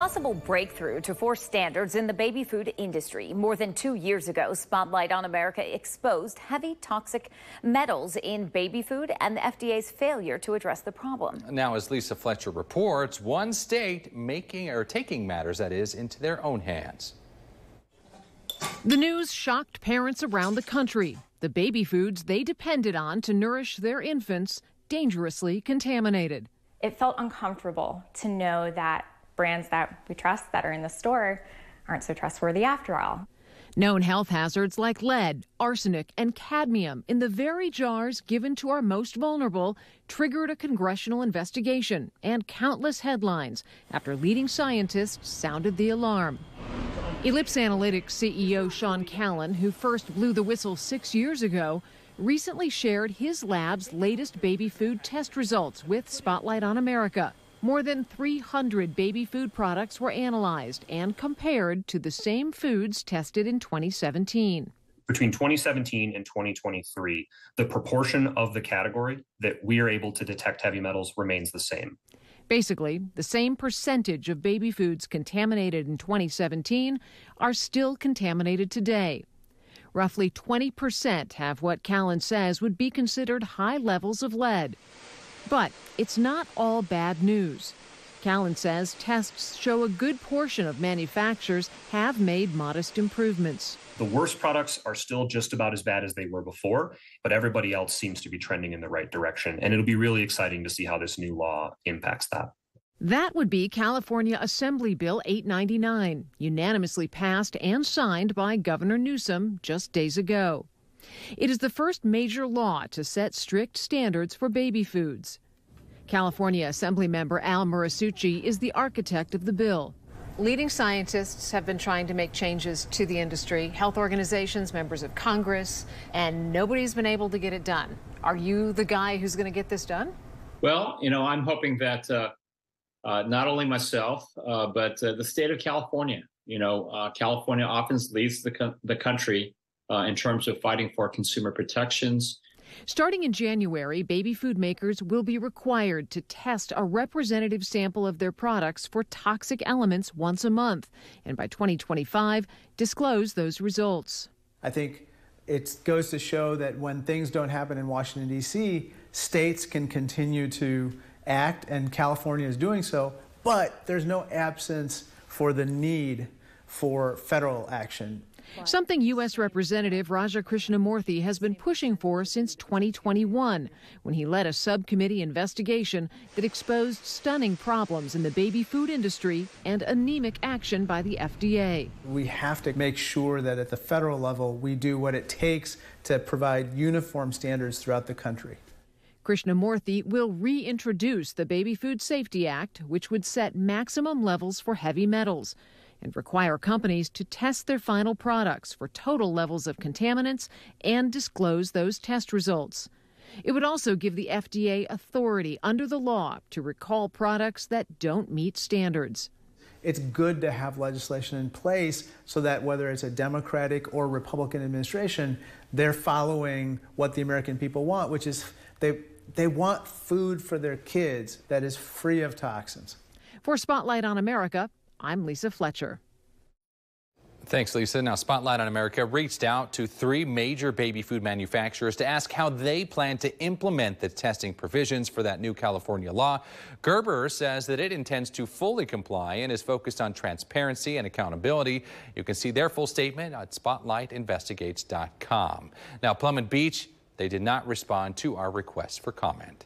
Possible breakthrough to force standards in the baby food industry. More than two years ago, Spotlight on America exposed heavy toxic metals in baby food and the FDA's failure to address the problem. Now, as Lisa Fletcher reports, one state making or taking matters, that is, into their own hands. The news shocked parents around the country. The baby foods they depended on to nourish their infants dangerously contaminated. It felt uncomfortable to know that brands that we trust that are in the store aren't so trustworthy after all. Known health hazards like lead, arsenic, and cadmium in the very jars given to our most vulnerable triggered a congressional investigation and countless headlines after leading scientists sounded the alarm. Ellipse Analytics CEO Sean Callan, who first blew the whistle six years ago, recently shared his lab's latest baby food test results with Spotlight on America. More than 300 baby food products were analyzed and compared to the same foods tested in 2017. Between 2017 and 2023, the proportion of the category that we are able to detect heavy metals remains the same. Basically, the same percentage of baby foods contaminated in 2017 are still contaminated today. Roughly 20% have what Callan says would be considered high levels of lead. But it's not all bad news. Callan says tests show a good portion of manufacturers have made modest improvements. The worst products are still just about as bad as they were before, but everybody else seems to be trending in the right direction. And it'll be really exciting to see how this new law impacts that. That would be California Assembly Bill 899, unanimously passed and signed by Governor Newsom just days ago. It is the first major law to set strict standards for baby foods. California Assemblymember Al Muratsuchi is the architect of the bill. Leading scientists have been trying to make changes to the industry, health organizations, members of Congress, and nobody's been able to get it done. Are you the guy who's going to get this done? Well, you know, I'm hoping that uh, uh, not only myself, uh, but uh, the state of California. You know, uh, California often leads the, co- the country uh, in terms of fighting for consumer protections. Starting in January, baby food makers will be required to test a representative sample of their products for toxic elements once a month, and by 2025, disclose those results. I think it goes to show that when things don't happen in Washington, D.C., states can continue to act, and California is doing so, but there's no absence for the need for federal action. Something U.S. Representative Raja Krishnamoorthi has been pushing for since 2021, when he led a subcommittee investigation that exposed stunning problems in the baby food industry and anemic action by the FDA. We have to make sure that at the federal level we do what it takes to provide uniform standards throughout the country. Krishnamoorthi will reintroduce the Baby Food Safety Act, which would set maximum levels for heavy metals and require companies to test their final products for total levels of contaminants and disclose those test results. It would also give the FDA authority under the law to recall products that don't meet standards. It's good to have legislation in place so that whether it's a Democratic or Republican administration, they're following what the American people want, which is they, they want food for their kids that is free of toxins. For Spotlight on America, I'm Lisa Fletcher. Thanks, Lisa. Now, Spotlight on America reached out to three major baby food manufacturers to ask how they plan to implement the testing provisions for that new California law. Gerber says that it intends to fully comply and is focused on transparency and accountability. You can see their full statement at spotlightinvestigates.com. Now, Plum and Beach, they did not respond to our request for comment.